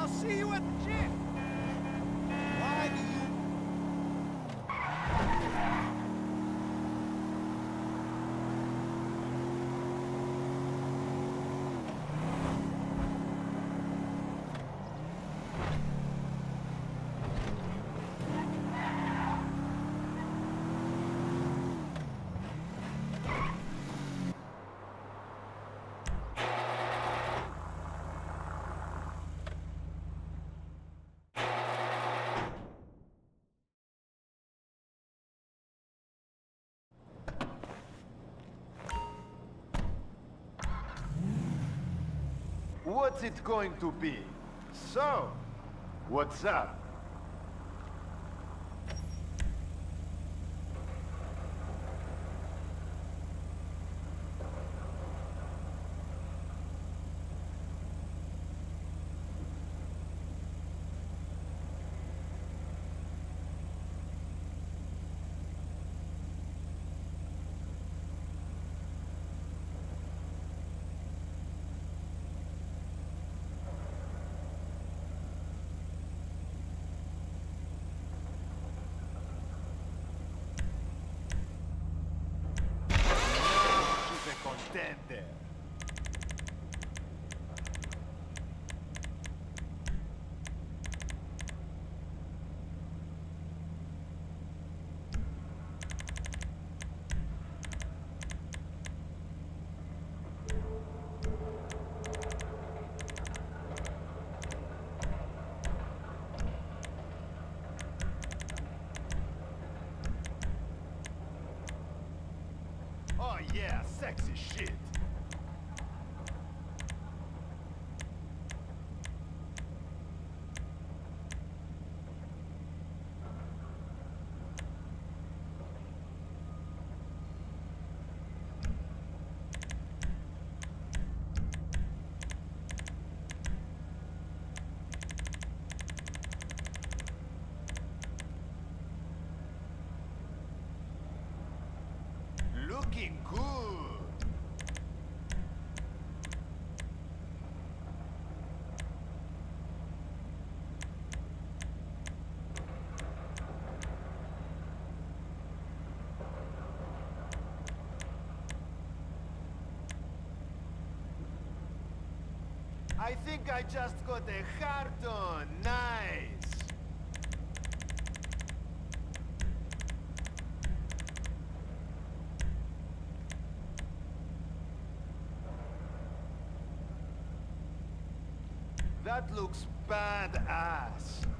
I'll see you at the gym. What's it going to be? So, what's up? Super contente. Oh yeah, sexy shit. Looking good. I think I just got a heart on. Nice. That looks badass.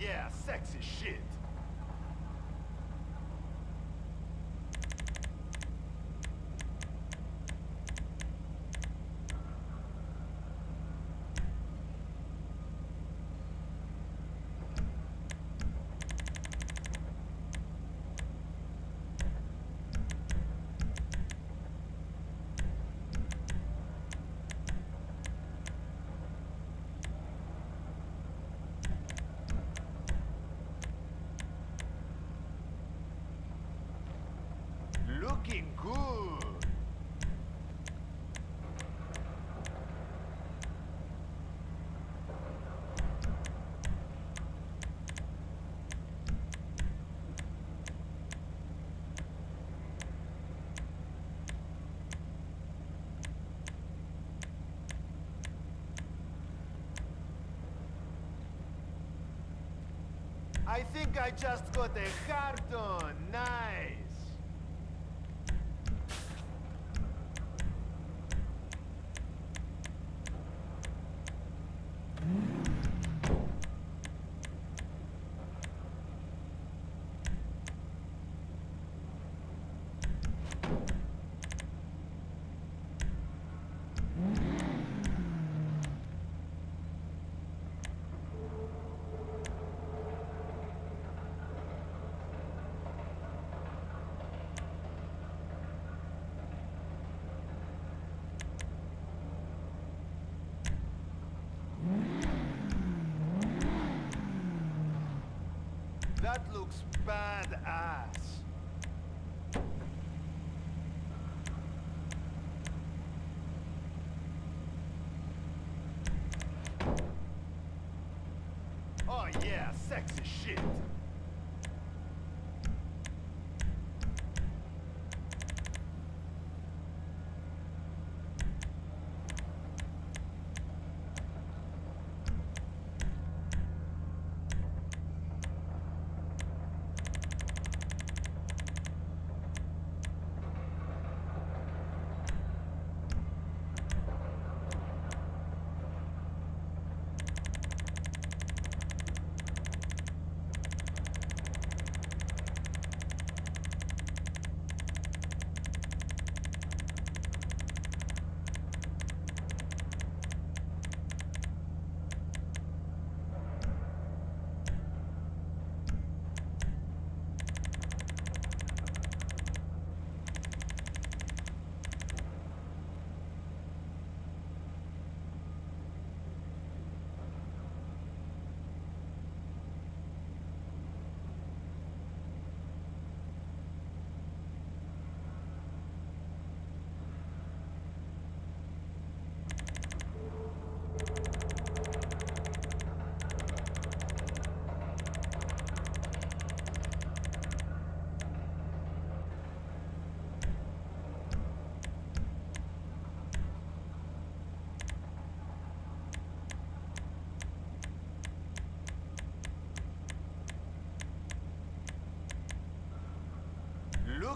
Yeah, sexy shit. Looking I think I just got a heart on. Nice. That looks badass. Oh yeah, sexy shit.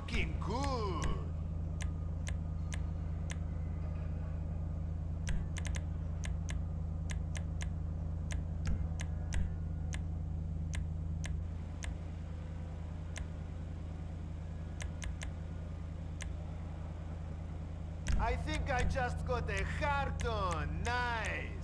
Looking good. I think I just got a heart on. Nice.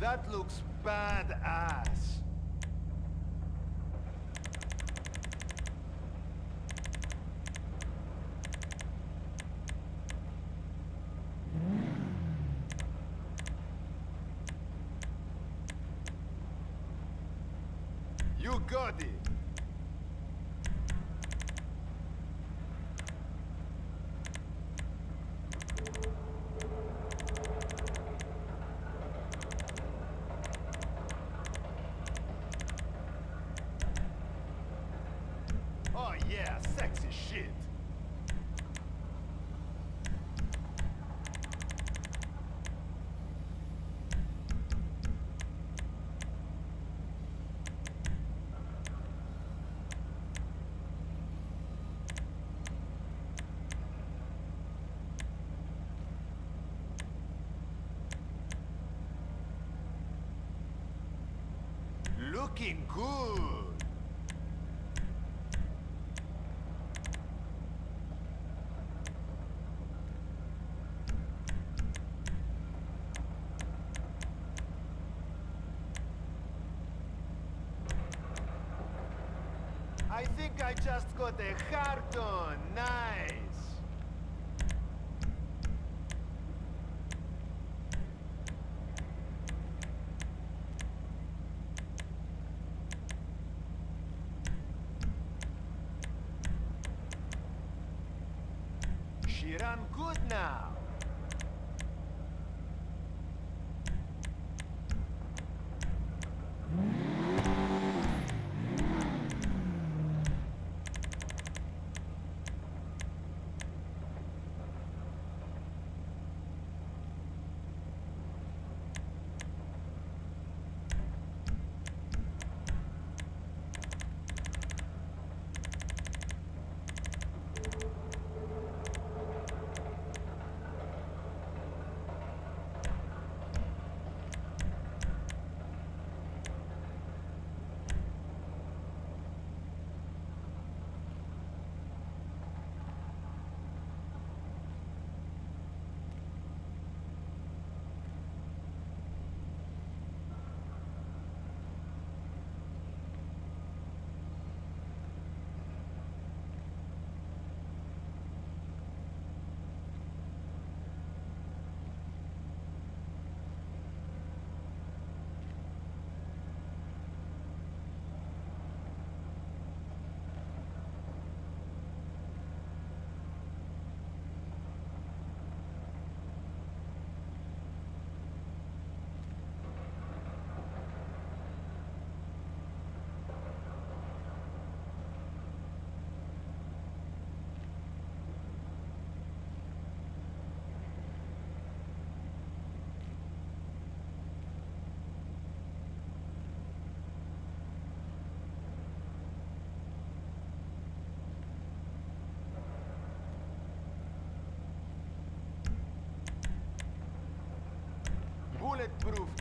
That looks badass. You got it. Oh yeah, sexy shit. Looking good. I just got a heart on. Nice. She run good now. Bruce.